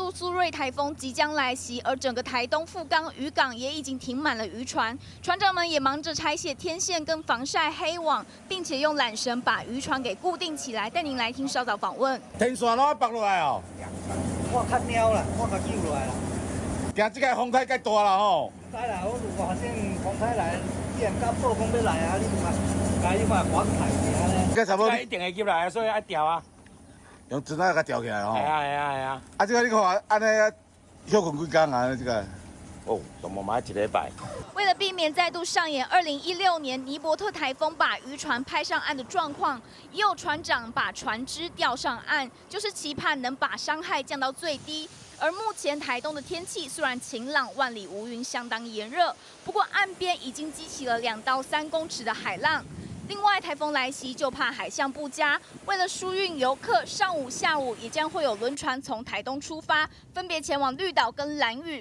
杜苏芮台风即将来袭，而整个台东富冈渔港也已经停满了渔船，船长们也忙着拆卸天线跟防晒黑网，并且用缆绳把渔船给固定起来。带您来听稍早访问。天线拢绑落来哦，我较鸟啦，我较救落来啦。惊即个风太介大啦吼。知啦，我如果反正风太来，既然甲暴风要来啊，你嘛，家己嘛管太尔咧。应该差不多一定会入来，所以爱调啊。用甲吊起来吼。系啊系啊系啊。啊，这个你看安尼休困几工啊？这个。哦，怎么买一礼拜？为了避免再度上演2016年尼伯特台风把渔船拍上岸的状况，也有船长把船只吊上岸，就是期盼能把伤害降到最低。而目前台东的天气虽然晴朗，万里无云，相当炎热，不过岸边已经激起了两到三公尺的海浪。另外，台风来袭就怕海象不佳。为了疏运游客，上午、下午也将会有轮船从台东出发，分别前往绿岛跟蓝屿。